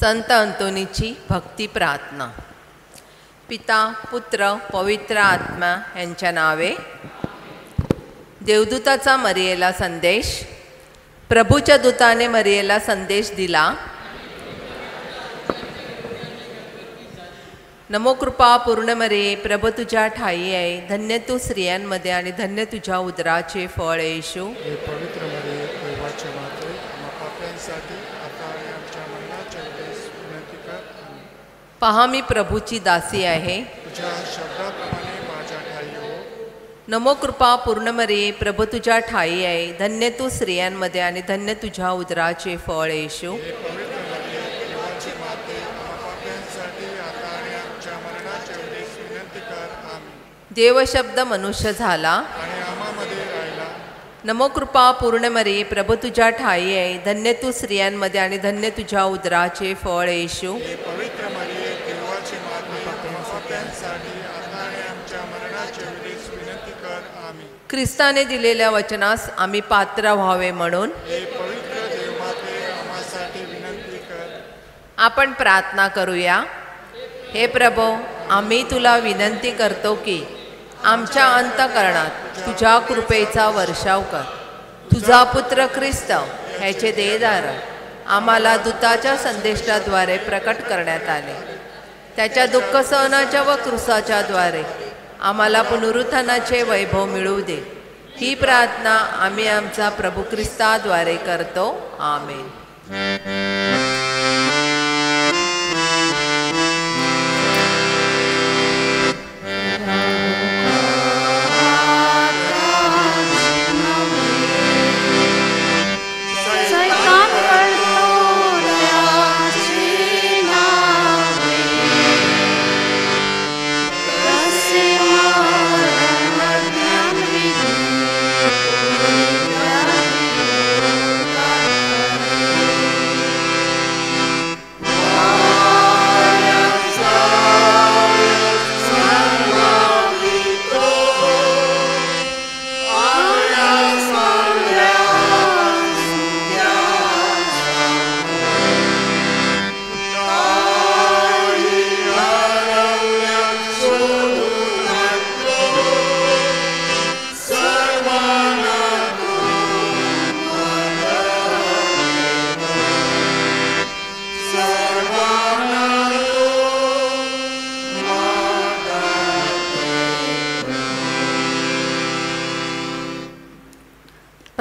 संत अंतोनीची भक्ती प्रार्थना. पिता पुत्र पवित्र आत्मा यांच्या नावे. देवदूताचा मरियेला संदेश. प्रभूच्या दूताने मरियेला संदेश दिला. नमो कृपा पूर्ण मरे प्रभू तुझ्या ठाई आहे. धन्य तू स्त्रियांमध्ये आणि धन्य तुझ्या उदराचे फळ येशू. पवित्रमध्ये देवाचे माते आम्हा पाप्यांसाठी आता आणि आमच्या मरणाच्या वेळेस विनंती कर आमेन. पहा मी प्रभूची दासी आहे. तुझ्या शब्दाप्रमाणे माझ्या ठाई हो. नमो कृपा पूर्ण मरे प्रभू तुझ्या ठाई आहे. धन्य तू स्त्रियांमध्ये आणि धन्य तुझ्या उदराचे फळ येशू. देवशब्द मनुष्य झाला. नमो कृपा पूर्ण मरे प्रभू तुझ्या ठाई आहे. धन्य तू स्त्रियांमध्ये आणि धन्य तुझ्या उदराचे फळ येशू हे पवित्रमध्ये देवाचे माते आम्हा पाप्यांसाठी आता आणि आमच्या मरणाच्या वेळेस विनंती कर आम्ही ख्रिस्ताने दिलेल्या वचनास आम्ही पात्र व्हावे म्हणून पवित्र देवमाते आम्हासाठी विनंती कर. आपण प्रार्थना करूया. हे प्रभो आम्ही तुला विनंती करतो की आमच्या अंतकरणात तुझ्या कृपेचा वर्षाव कर. तुझा पुत्र ख्रिस्त ह्याचे देदार आम्हाला दूताच्या संदेशाद्वारे प्रकट करण्यात आले. त्याच्या दुःख सहनाच्या व कृसाच्या द्वारे आम्हाला पुनरुत्थानाचे वैभव मिळू दे. ही प्रार्थना आम्ही आमचा प्रभू ख्रिस्ताद्वारे करतो. आमेन.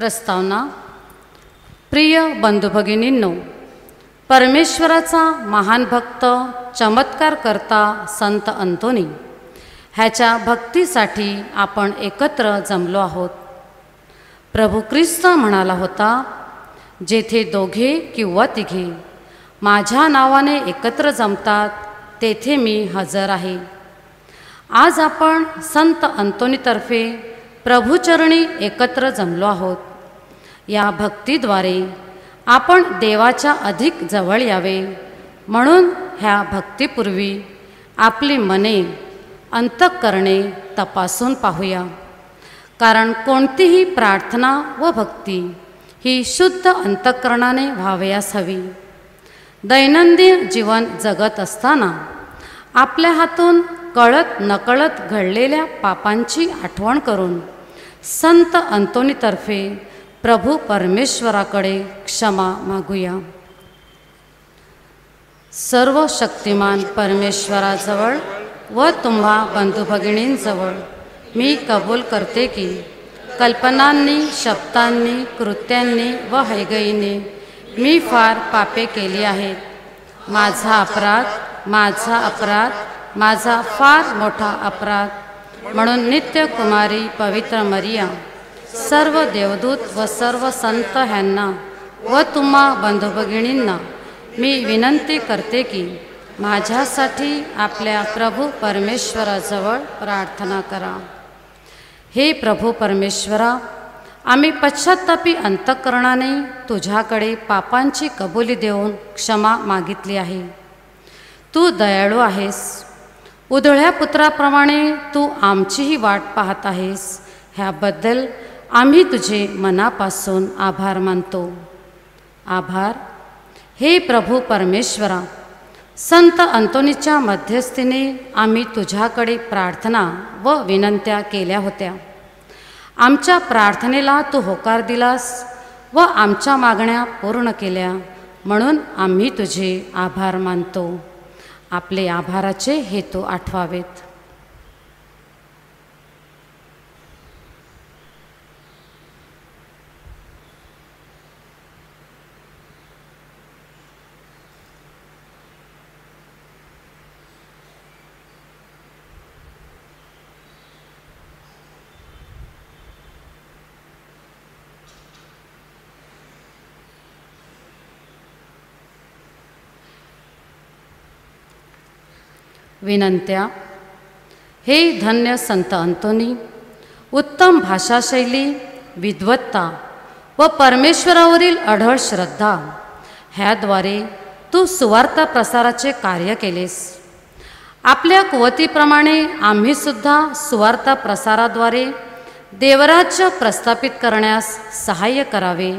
प्रस्तावना प्रिय बंधुभगिनींनो परमेश्वराचा महान भक्त चमत्कार करता संत अंतोनी ह्याच्या भक्तीसाठी आपण एकत्र जमलो आहोत. प्रभू ख्रिस्त म्हणाला होता जेथे दोघे किंवा तिघे माझ्या नावाने एकत्र जमतात तेथे मी हजर आहे. आज आपण संत अंतोनीतर्फे प्रभूचरणी एकत्र जमलो आहोत. या भक्तीद्वारे आपण देवाच्या अधिक जवळ यावे. म्हणून ह्या भक्तीपूर्वी आपली मने अंतःकरणे तपासून पाहूया. कारण कोणतीही प्रार्थना व भक्ती ही शुद्ध अंतःकरणाने व्हावयास हवी दैनंदिन जीवन जगत असताना आपल्या हातून कळत नकळत घडलेल्या पापांची आठवण करून संत अंतोनीतर्फे प्रभू परमेश्वराकडे क्षमा मागूया. सर्व शक्तिमान परमेश्वराजवळ व तुम्हा बंधुभगिनींजवळ मी कबूल करते की कल्पनांनी शब्दांनी कृत्यांनी व हैगईने मी फार पापे केली आहेत. माझा अपराध माझा अपराध माझा फार मोठा अपराध म्हणून नित्य कुमारी पवित्र मरिया. सर्व देवदूत व सर्व संत ह्यांना व तुम्हा बंधुभगिनींना मी विनंती करते की माझ्यासाठी आपल्या प्रभू परमेश्वराजवळ प्रार्थना करा. हे प्रभू परमेश्वरा आम्ही पश्चात्तापी अंतःकरणाने तुझ्याकडे पापांची कबुली देऊन क्षमा मागितली आहे. तू दयाळू आहेस. उधळ्या पुत्राप्रमाणे तू आमचीही वाट पाहत आहेस. ह्याबद्दल आम्ही तुझे मनापासून आभार मानतो. आभार. हे प्रभू परमेश्वरा संत अंतोनीच्या मध्यस्थीने आम्ही तुझ्याकडे प्रार्थना व विनंत्या केल्या होत्या. आमच्या प्रार्थनेला तू होकार दिलास व आमच्या मागण्या पूर्ण केल्या म्हणून आम्ही तुझे आभार मानतो. आपले आभाराचे हेतू आठवावेत. विनंत्या हे धन्य संत अंतोनी उत्तम भाषाशैली विद्वत्ता व परमेश्वरावरील अढळ श्रद्धा ह्याद्वारे तू सुवार्ता प्रसाराचे कार्य केलेस. आपल्या कुवतीप्रमाणे आम्हीसुद्धा सुवार्ता प्रसाराद्वारे देवराज्य प्रस्थापित करण्यास सहाय्य करावे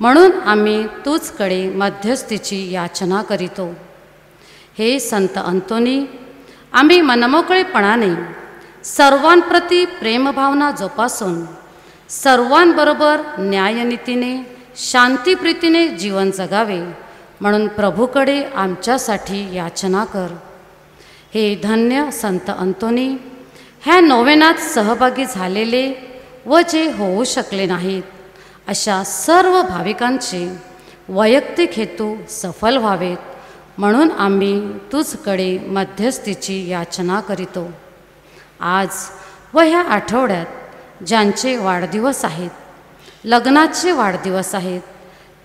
म्हणून आम्ही तूचकडे मध्यस्थीची याचना करीतो. हे संत अंतोनी आम्ही मनमोकळेपणाने सर्वांप्रती प्रेमभावना जोपासून सर्वांबरोबर न्यायनीतीने शांतीप्रीतीने जीवन जगावे म्हणून प्रभूकडे आमच्यासाठी याचना कर. हे धन्य संत अंतोनी ह्या नोवेनात सहभागी झालेले व जे होऊ शकले नाहीत अशा सर्व भाविकांचे वैयक्तिक हेतू सफल व्हावेत. म्हणून आम्ही तुझकडे मध्यस्थीची याचना करीतो. आज व ह्या आठवड्यात ज्यांचे वाढदिवस आहेत लग्नाचे वाढदिवस आहेत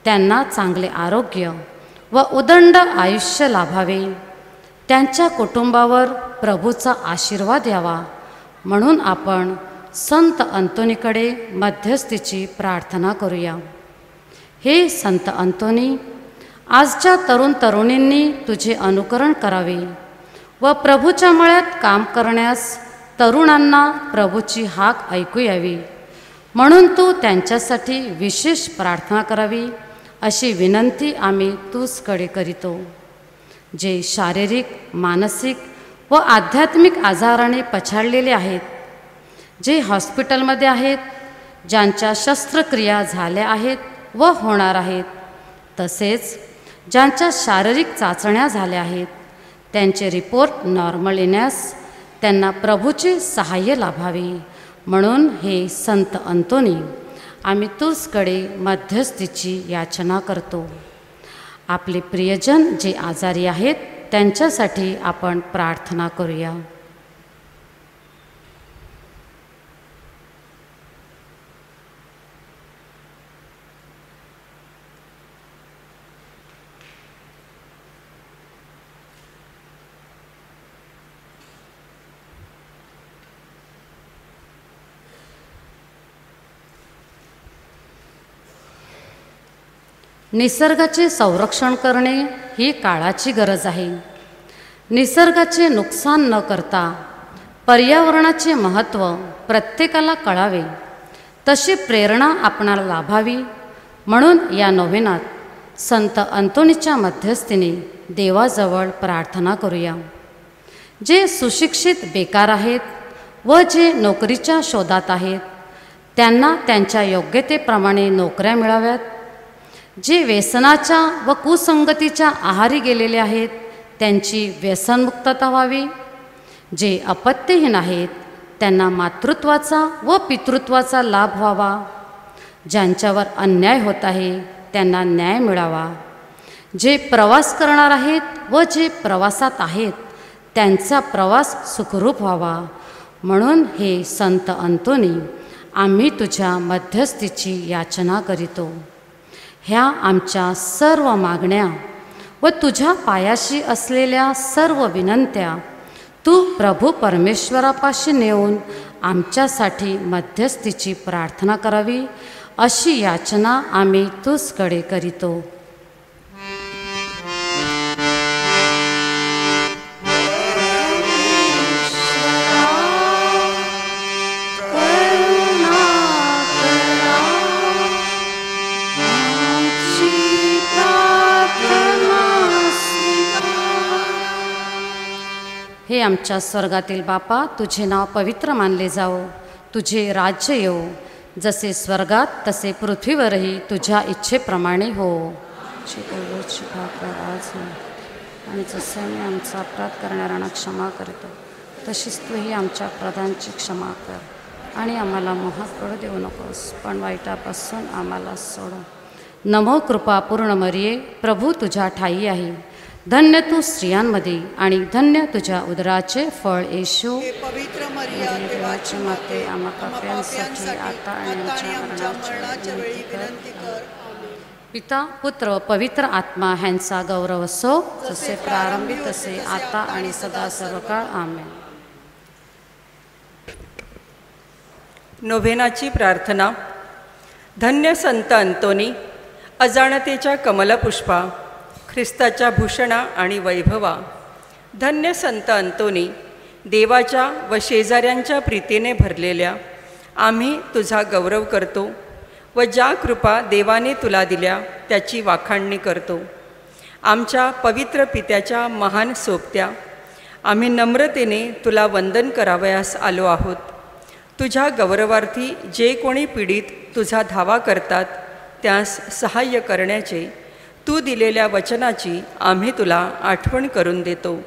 त्यांना चांगले आरोग्य व उदंड आयुष्य लाभावे. त्यांच्या कुटुंबावर प्रभूचा आशीर्वाद यावा म्हणून आपण संत अंतोनीकडे मध्यस्थीची प्रार्थना करूया. हे संत अंतोनी आजच्या तरुण तरुणींनी तुझे अनुकरण करावे व प्रभूच्या मळ्यात काम करण्यास तरुणांना प्रभूची हाक ऐकू यावी. म्हणून तू त्यांच्यासाठी विशेष प्रार्थना करावी अशी विनंती आम्ही तूचकडे करीतो. जे शारीरिक मानसिक व आध्यात्मिक आजाराने पछाडलेले आहेत जे हॉस्पिटलमध्ये आहेत ज्यांच्या शस्त्रक्रिया झाल्या आहेत व होणार आहेत तसेच ज्यांच्या शारीरिक चाचण्या झाल्या आहेत. त्यांचे रिपोर्ट नॉर्मल येण्यास त्यांना प्रभूचे सहाय्य लाभावे. म्हणून हे संत अंतोनी आम्ही तुझकडे मध्यस्थीची याचना करतो. आपले प्रियजन जे आजारी आहेत त्यांच्यासाठी आपण प्रार्थना करूया. निसर्गाचे संरक्षण करणे ही काळाची गरज आहे. निसर्गाचे नुकसान न करता पर्यावरणाचे महत्त्व प्रत्येकाला कळावे तशी प्रेरणा आपणाला लाभावी. म्हणून या नोव्हेनात संत अंतोनीच्या मध्यस्थीने देवाजवळ प्रार्थना करूया. जे सुशिक्षित बेकार आहेत व जे नोकरीच्या शोधात आहेत त्यांना त्यांच्या योग्यतेप्रमाणे नोकऱ्या मिळाव्यात जे व्यसनाच्या व कुसंगतीच्या आहारी गेलेले आहेत त्यांची व्यसनमुक्तता व्हावी. जे अपत्यहीन आहेत त्यांना मातृत्वाचा व पितृत्वाचा लाभ व्हावा. ज्यांच्यावर अन्याय होत आहे त्यांना न्याय मिळावा. जे प्रवास करणार आहेत व जे प्रवासात आहेत त्यांचा प्रवास सुखरूप व्हावा. म्हणून हे संत अंतोनी आम्ही तुझ्या मध्यस्थीची याचना करीतो. ह्या आमच्या सर्व मागण्या व तुझ्या पायाशी असलेल्या सर्व विनंत्या तू प्रभू परमेश्वरापाशी नेऊन आमच्यासाठी मध्यस्थीची प्रार्थना करावी अशी याचना आम्ही तुझकडे करीतो. आमच्या स्वर्गातील बापा तुझे नाव पवित्र मानले जाओ तुझे राज्य येऊ जसे स्वर्गात तसे पृथ्वीवरही तुझ्या इच्छेप्रमाणे हो. आज हो. आणि जसे मी आमचा अपराध करणाऱ्यांना क्षमा करतो तशीच तूही आमच्या अपराधांची क्षमा कर. आणि आम्हाला मोहात पडू देऊ नकोस पण वाईटापासून आम्हाला सोडू. नमो कृपा पूर्ण मरिये प्रभू तुझ्या ठाई आहे. धन्य तू स्त्रियांमध्ये आणि धन्य तुझ्या उदराचे फळ येशू. हे पवित्र मरिया देवाची देवाची माते आम्हा आम्हा पाप्यांसाठी पाप्यांसाठी आता आणि आता आणि आमच्या आमच्या मरणाच्या वेळी विनंती कर. विनंती कर. आमेन. पिता पुत्र पवित्र आत्मा ह्यांचा गौरव असो जसे प्रारंभी तसे आता आणि सदा सर्व काळ आमेन. नोव्हेनाची प्रार्थना. धन्य संत अंतोनी अजाणतेच्या कमलपुष्पा. ख्रिस्ताच्या भूषणा आणि वैभवा. धन्य संत अंतोनी देवाच्या व शेजाऱ्यांच्या प्रीतीने भरलेल्या आम्ही तुझा गौरव करतो व ज्या कृपा देवाने तुला दिल्या त्याची वाखाणणी करतो. आमच्या पवित्र पित्याच्या महान सोबत्या आम्ही नम्रतेने तुला वंदन करावयास आलो आहोत. तुझ्या गौरवार्थी जे कोणी पीडित तुझा धावा करतात त्यास सहाय्य करण्याचे तू दिलेल्या वचनाची आम्ही तुला आठवण करून देतो.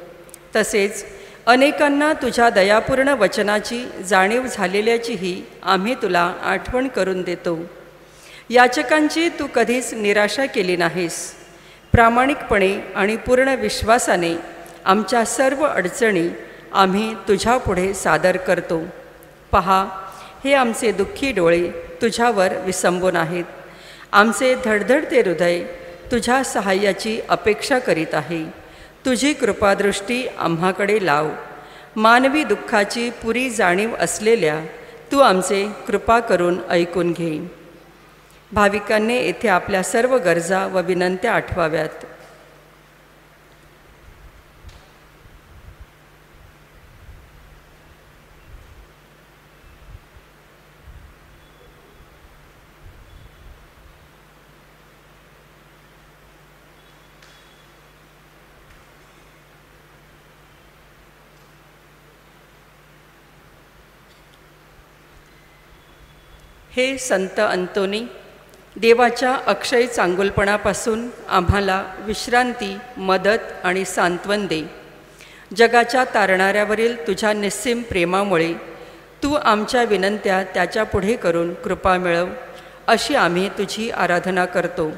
तसेच अनेकांना तुझ्या दयापूर्ण वचनाची जाणीव झालेल्याचीही आम्ही तुला आठवण करून देतो. याचकांची तू कधीच निराशा केली नाहीस. प्रामाणिकपणे आणि पूर्ण विश्वासाने आमच्या सर्व अडचणी आम्ही तुझ्यापुढे सादर करतो. पहा हे आमचे दुःखी डोळे तुझ्यावर विसंबून आहेत. आमचे धडधडते हृदय तुझ्या सहाय्याची अपेक्षा करीत आहे. तुझी कृपादृष्टी आम्हाकडे लाव. मानवी दुःखाची पुरी जाणीव असलेल्या तू आमचे कृपा करून ऐकून घे. भाविकांनी येथे आपल्या सर्व गरजा व विनंत्या आठवाव्यात. हे संत अंतोनी देवाच्या अक्षय चांगुलपणापासून आम्हाला विश्रांती मदत आणि सांत्वन दे. जगाच्या तारणाऱ्यावरील तुझ्या निस्सीम प्रेमामुळे तू आमच्या विनंत्या त्याच्या पुढे करून कृपा मिळव अशी आम्ही तुझी आराधना करतो.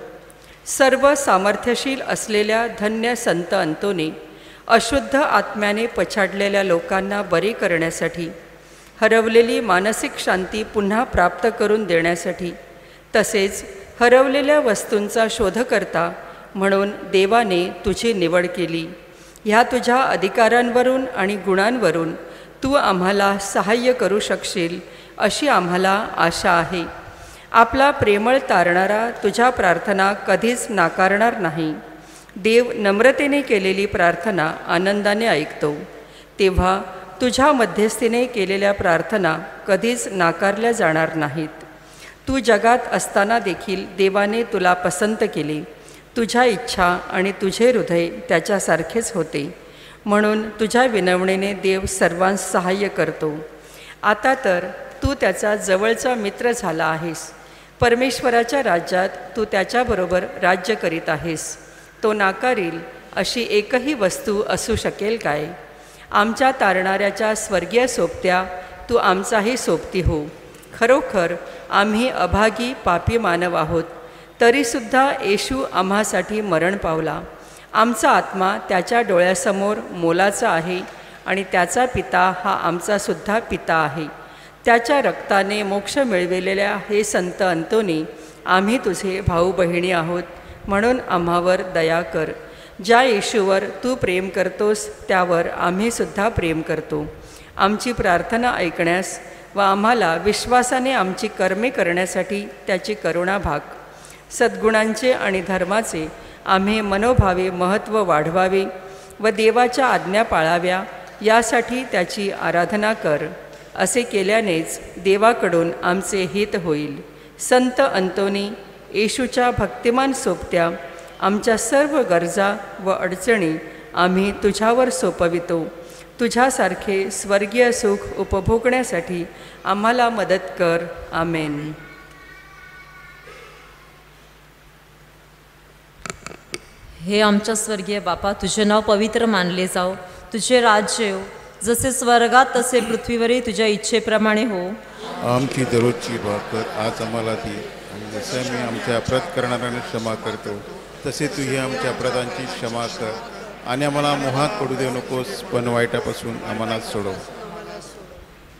सर्व सामर्थ्यशील असलेल्या धन्य संत अंतोने अशुद्ध आत्म्याने पछाडलेल्या लोकांना बरे करण्यासाठी हरवलेली मानसिक शांती पुन्हा प्राप्त करून देण्यासाठी तसेच हरवलेल्या वस्तूंचा शोधकर्ता म्हणून देवाने तुझी निवड केली. ह्या तुझ्या अधिकारांवरून आणि गुणांवरून तू आम्हाला सहाय्य करू शकशील अशी आम्हाला आशा आहे. आपला प्रेमळ तारणारा तुझ्या प्रार्थना कधीच नाकारणार नाही. देव नम्रतेने केलेली प्रार्थना आनंदाने ऐकतो. तेव्हा तुझ्या मध्यस्थीने केलेल्या प्रार्थना कधीच नाकारल्या जाणार नाहीत. तू जगात असताना देखील देवाने तुला पसंत केले. तुझ्या इच्छा आणि तुझे हृदय त्याच्यासारखेच होते. म्हणून तुझ्या विनवणीने देव सर्वांस सहाय्य करतो. आता तर तू त्याचा जवळचा मित्र झाला आहेस. परमेश्वराच्या राज्यात तू त्याच्याबरोबर राज्य करीत आहेस. तो नाकारील अशी एकही वस्तू असू शकेल काय? आमच्या तारणाऱ्याच्या स्वर्गीय सोबत्या तू आमचाही सोबती हो. खरोखर आम्ही अभागी पापी मानव आहोत. तरीसुद्धा येशू आम्हासाठी मरण पावला. आमचा आत्मा त्याच्या डोळ्यासमोर मोलाचा आहे आणि त्याचा पिता हा आमचासुद्धा पिता आहे. त्याच्या रक्ताने मोक्ष मिळविलेल्या हे संत अंतोनी आम्ही तुझे भाऊ बहिणी आहोत म्हणून आम्हावर दया कर. ज्या येशूवर तू प्रेम करतोस त्यावर आम्हीसुद्धा प्रेम करतो. आमची प्रार्थना ऐकण्यास व आम्हाला विश्वासाने आमची कर्मे करण्यासाठी त्याची करुणा भाग. सद्गुणांचे आणि धर्माचे आम्ही मनोभावे महत्त्व वाढवावे व देवाच्या आज्ञा पाळाव्या यासाठी त्याची आराधना कर. असे केल्यानेच देवाकडून आमचे हित होईल. संत अंतोनी येशूच्या भक्तिमान सोबत्या आमच्या सर्व गरजा व अडचणी आम्ही तुझ्यावर सोपवितो. तुझ्यासारखे स्वर्गीय सुख उपभोगण्यासाठी आम्हाला मदत कर. आमेन. हे आमच्या स्वर्गीय बापा तुझे नाव पवित्र मानले जाओ. तुझे राज्य येऊ जसे स्वर्गात तसे पृथ्वीवरही तुझ्या इच्छेप्रमाणे हो. आमची दररोजची भाकर आज आम्हाला आणि जसं मी आमच्या अपराध करणाऱ्यांना क्षमा करतो. तसे तुही आमच्या अपराधांची क्षमा कर आणि आम्हाला मोहात पडू देऊ नकोस पण वाईटापासून आम्हाला सोडव.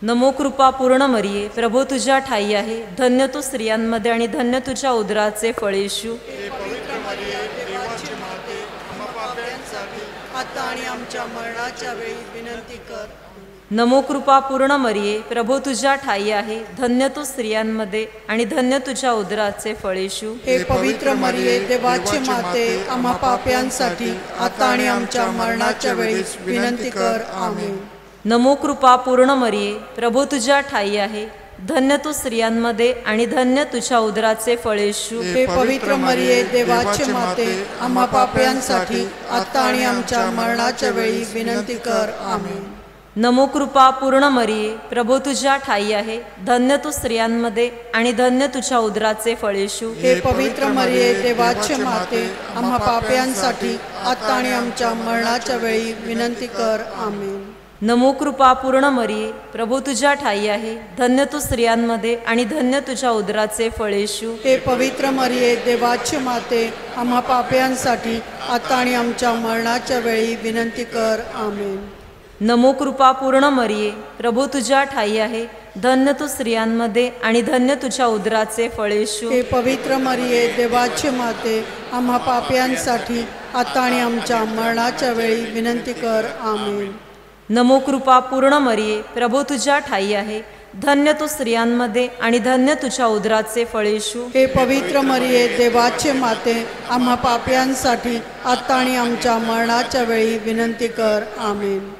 नमो कृपा पूर्ण मरिये. प्रभू तुझ्या ठाई आहे. धन्य तू स्त्रियांमध्ये आणि धन्य तुझ्या उदराचे फळेशू आता आणि आमच्या मरणाच्या वेळी विनंती कर. नमो कृपा पूर्ण मरिये. प्रभू तुझ्या ठाई आहे. धन्य तू स्त्रियांमध्ये आणि धन्य तुझ्या उदराचे फळेशू हे पवित्र मरिये देवाचे माते आम्हा पाप्यांसाठी आता आणि आमच्या मरणाच्या वेळी विनंती कर. आमेन. नमो कृपा पूर्ण मरिये. प्रभू तुझ्या ठाई आहे. धन्य तू स्त्रियांमध्ये आणि धन्य तुझ्या उदराचे फळेशू हे पवित्र मरिये देवाचे माते आम्हा पाप्यांसाठी आता आणि आमच्या मरणाच्या वेळी विनंती कर. आमेन. नमो कृपा पूर्ण मरिये प्रभू तुझ्या ठाई आहे धन्य तू स्त्रियांमध्ये आणि धन्य तुझ्या उदराचे फळेशू हे पवित्र मरिये देवाचे माते आम्हा पाप्यांसाठी आता आणि आमच्या मरणाच्या वेळी विनंती कर. आमेन. नमो कृपा पूर्ण मरिये प्रभू तुझ्या ठाई आहे धन्य तू स्त्रियांमध्ये आणि धन्य तुझ्या उदराचे फळेशू हे पवित्र मरिये देवाचे माते आम्हा पाप्यांसाठी आता आणि आमच्या मरणाच्या वेळी विनंती कर. आमेन. नमो कृपा पूर्ण मरिये. प्रभू तुझ्या ठाई आहे. धन्य तू स्त्रियांमध्ये आणि धन्य तुझ्या उदराचे फळेशू हे पवित्र मरिये देवाचे माते आम्हा पाप्यांसाठी आता आणि आमच्या मरणाच्या वेळी विनंती कर. आमेन. नमो कृपा पूर्ण मरिये. प्रभू तुझ्या ठाई आहे. धन्य तू स्त्रियांमध्ये आणि धन्य तुझ्या उदराचे फळेशू हे पवित्र मरिये देवाचे माते आम्हा पाप्यांसाठी आता आणि आमच्या मरणाच्या वेळी विनंती कर. आमेन.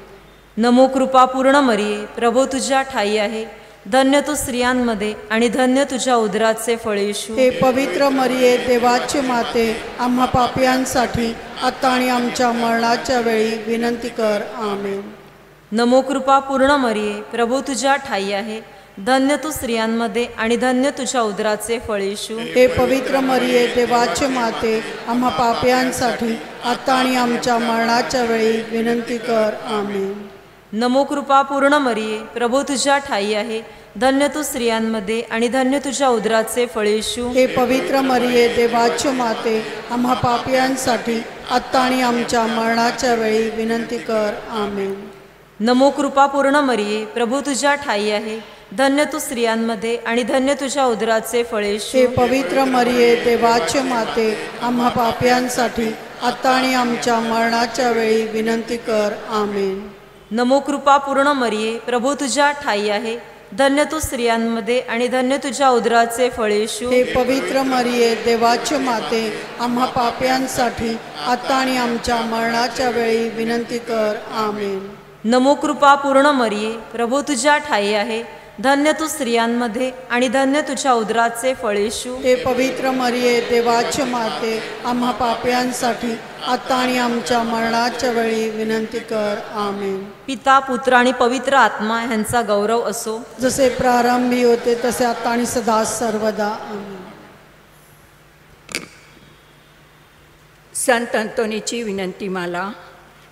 नमो कृपा पूर्ण मरिये प्रभू तुझ्या ठाई आहे. धन्य तू स्त्रियांमध्ये आणि धन्य तुझ्या उदराचे फळेशू हे पवित्र मरिये देवाचे माते आम्हा पाप्यांसाठी आता आणि आमच्या मरणाच्या वेळी विनंती कर. आमेन. नमो कृपा पूर्ण मरिये प्रभू तुझ्या ठाई आहे. धन्य तू स्त्रियांमध्ये आणि धन्य तुझ्या उदराचे फळेशू हे पवित्र मरिये देवाचे माते आम्हा पाप्यांसाठी आता आणि आमच्या मरणाच्या वेळी विनंती कर. आमेन. नमो कृपा पूर्ण मरिये प्रभू तुझ्या ठाई आहे. धन्य तू स्त्रियांमध्ये आणि धन्य तुझ्या उदराचे फळेशू हे पवित्र मरिये देवाचे माते आम्हा पाप्यांसाठी आता आणि आमच्या मरणाच्या वेळी विनंती कर. आमेन. नमो कृपा पूर्ण मरिये प्रभू तुझ्या ठाई आहे. धन्य तू स्त्रियांमध्ये आणि धन्य तुझ्या उदराचे फळेशू हे पवित्र मरिये देवाचे माते आम्हा पाप्यांसाठी आता आणि आमच्या मरणाच्या वेळी विनंती कर. आमेन. नमो कृपा पूर्ण मरिये प्रभू तुझ्या ठाई आहे. धन्य तू स्त्रियांमध्ये आणि धन्य तुझ्या उदराचे फळेशू हे पवित्र मरिये देवाचे माते आम्हा पाप्यांसाठी आता आणि आमच्या मरणाच्या वेळी विनंती कर. आमेन. नमो कृपा पूर्ण मरिये प्रभू तुझ्या ठाई आहे. धन्य तू स्त्रियांमध्ये आणि धन्य तुझ्या उदराचे फळेशू हे पवित्र मरिये देवाचे माते आम्हा पाप्यांसाठी आता आणि आमच्या मरणाच्या वेळी विनंती कर. आमेन. पिता पुत्र आणि पवित्र आत्मा ह्यांचा गौरव असो. जसे प्रारंभी होते तसे आता आणि सदा सर्वदा. आमेन. संत अंतोनीची विनंती माला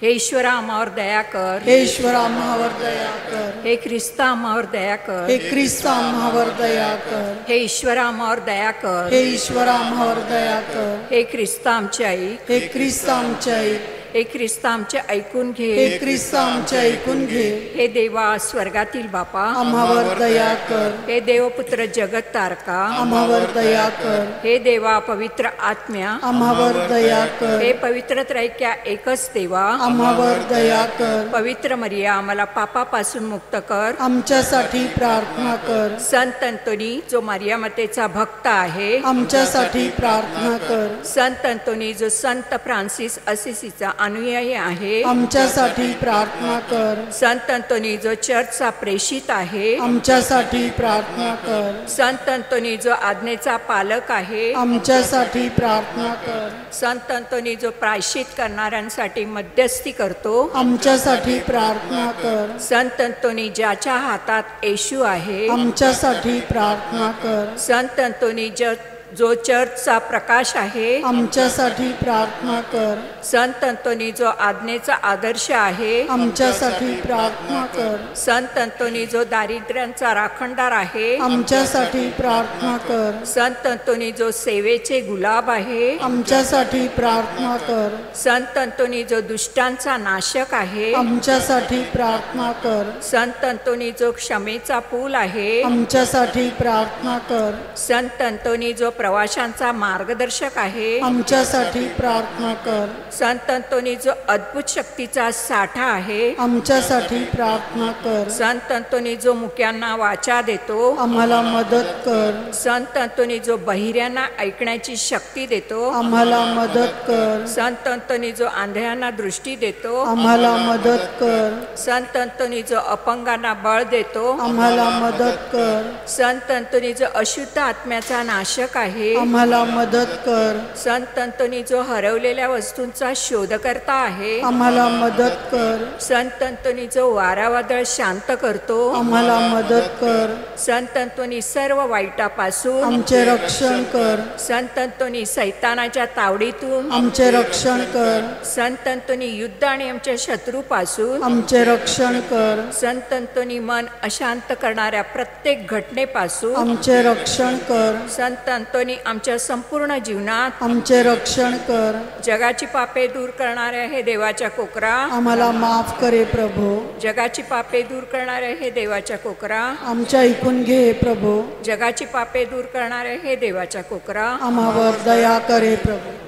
हे ईश्वरा आम्हावर दया कर. हे ईश्वर आम्हावर दया कर. हे ख्रिस्ता आम्हावर दया कर. हे ख्रिस्त आम्हावर दया कर. हे ईश्वरा आम्हावर दया कर. हे ईश्वर आम्हावर दया कर. हे ख्रिस्ता आमचे आई. हे ख्रिस्त आमचे आई. हे ख्रिस्ता आमचे ऐकून हे घे ख्रिस्त आमचे ऐकून घे. हे देवा स्वर्गातील बापा. आम्हावर दया कर. हे देवपुत्र जगत तारका. आम्हावर दया कर. हे देवा पवित्र आत्म्या. आम्हावर दया कर. हे पवित्र त्रैक्या एकच देवा. आम्हावर दया कर. पवित्र मरिया आम्हाला पापापासून मुक्त कर. आमच्यासाठी प्रार्थना कर. संत अंतोनी जो मारिया मातेचा भक्त आहे. आमच्यासाठी प्रार्थना कर. संत अंतोनी जो संत फ्रान्सिस असिसीचा अनुयायी आहे. आमच्यासाठी प्रार्थना कर. संत अंतोनी जो चर्चचा प्रेषित आहे. आमच्यासाठी प्रार्थना कर. संत अंतोनी जो आज्ञेचा पालक आहे. आमच्यासाठी प्रार्थना कर. संत अंतोनी जो प्रायश्चित करणाऱ्यांसाठी मध्यस्थी करतो. आमच्यासाठी प्रार्थना कर. संत अंतोनी ज्याच्या हातात येशू आहे. आमच्यासाठी प्रार्थना कर. संत अंतोनी ज जो चर्चचा प्रकाश आहे आमच्यासाठी प्रार्थना कर. संत अंतोनी जो आज्ञेचा आदर्श आहे आमच्यासाठी प्रार्थना कर. संत अंतोनी जो दारिद्र्यांचा राखणदार आहे आमच्यासाठी प्रार्थना कर. संत अंतोनी जो सेवेचे गुलाब आहे आमच्यासाठी प्रार्थना कर. संत अंतोनी जो दुष्टांचा नाशक आहे आमच्यासाठी प्रार्थना कर. संत अंतोनी जो क्षमेचा पूल आहे आमच्यासाठी प्रार्थना कर. संत अंतोनी जो प्रवाशांचा मार्गदर्शक आहे. आमच्यासाठी प्रार्थना कर. संत अंतोनी जो अद्भुत शक्तीचा साठा आहे. आमच्यासाठी प्रार्थना कर. संत अंतोनी जो मुक्यांना वाचा देतो. आम्हाला मदत कर. संत अंतोनी जो बहिऱ्यांना ऐकण्याची शक्ती देतो. आम्हाला मदत कर. संत अंतोनी जो आंधळ्यांना दृष्टी देतो. आम्हाला मदत कर. संत अंतोनी जो अपंगांना बळ देतो. आम्हाला मदत कर. संत अंतोनी जो अशुद्ध आत्म्याचा नाशक आहे. आम्हाला मदत कर. संत अंतोनी जो हरवलेल्या वस्तूंचा शोधकर्ता आहे आम्हाला मदत कर. संत अंतोनी जो वारावादळ शांत करतो आम्हाला मदत कर. संत अंतोनी सर्व वाईटापासून आमचे रक्षण कर. संत अंतोनी सैतानाच्या तावडीतून आमचे रक्षण कर. संत अंतोनी युद्ध आणि आमच्या शत्रूपासून आमचे रक्षण कर. संत अंतोनी मन अशांत करणाऱ्या प्रत्येक घटनेपासून आमचे रक्षण कर. संत अंतोनी आमच्या संपूर्ण जीवनात आमचे रक्षण कर. जगाची पापे दूर करणारे हे देवाच्या कोकरा. आम्हाला माफ करे प्रभू. जगाची पापे दूर करणारे हे देवाच्या कोकरा. आमच्या ऐकून घे प्रभू. जगाची पापे दूर करणारे हे देवाच्या कोकरा. आम्हावर दया करे प्रभू.